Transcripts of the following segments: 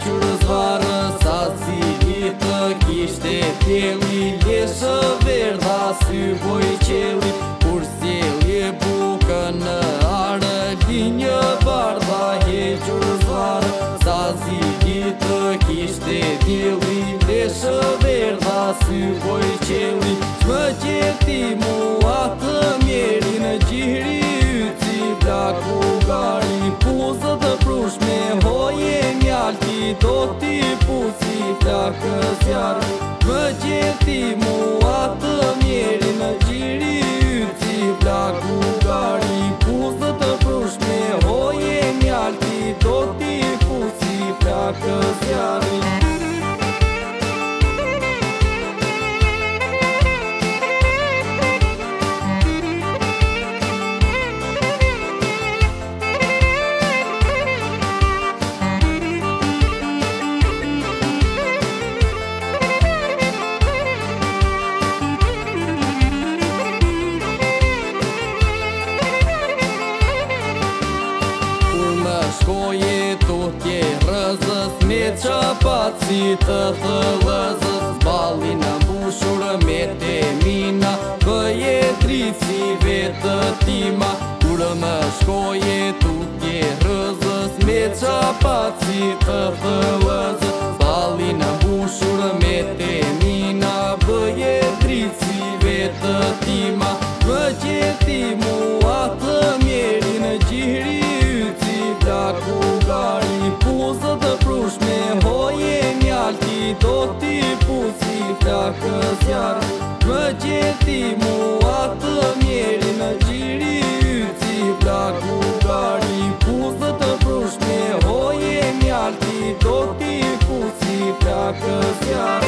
qërës Sa si i të kishte teli Leshë verë dha sy boj qeli Kur buka në arë Linjë barë dha he Sa si i të kishte teli Do t'i pusi t'a kësjar Më qëti mua të njeri në gjiri ytë si t'a kukari Shkoje tukje rëzës Me qapat si të thë lëzës Zbalin në bushurë me temina Këje tri si vetë tima Kurë më shkoje tukje rëzës Me qapat si të thë lëzës la u gari Puzë të prush me hoje mjalti Do t'i pusi plakës jarë Më gjeti mua të mjeri në gjiri yci Plak u gari Puzë të prush me hoje mjalti Do t'i pusi plakës jarë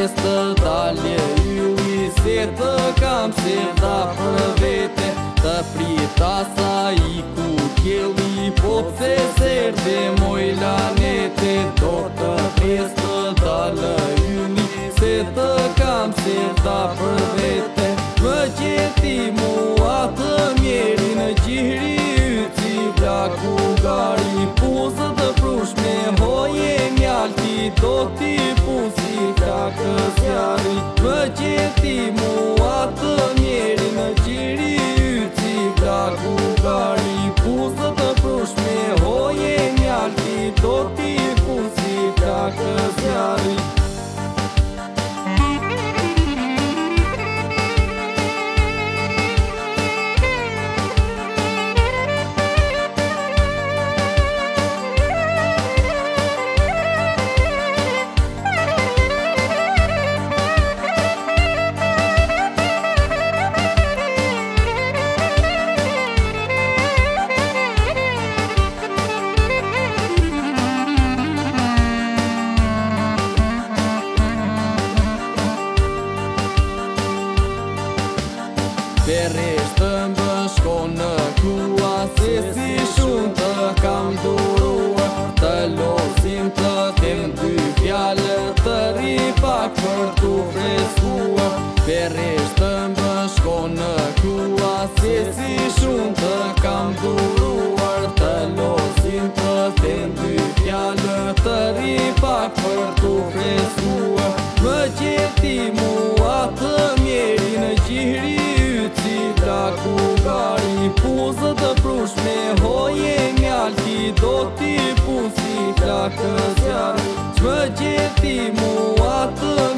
jes të dalje Ju i se të kam se da për vete Të prita sa i ku kjeli Po pëse dhe moj lanete Do të jes të dalë Ju i se të kam se da për vete Më gjeti mua të mjeri Në gjiri yci vla ku gari Puzë të prushme hoje mjalti Do t'i të zjarë Më qëti mua të njeri Në qiri yci vla ku kari të prush me hoje njalti Do ti Përrejtë të mbëshko në kua Se si shumë të kam turua Të losin të tindy fjallë Të ripak për të fletsua Përrejtë të mbëshko në kua Se si shumë të kam turua Të losin të Më të mjeri në gjiri tot timpul si dacă seară Smăge timu atât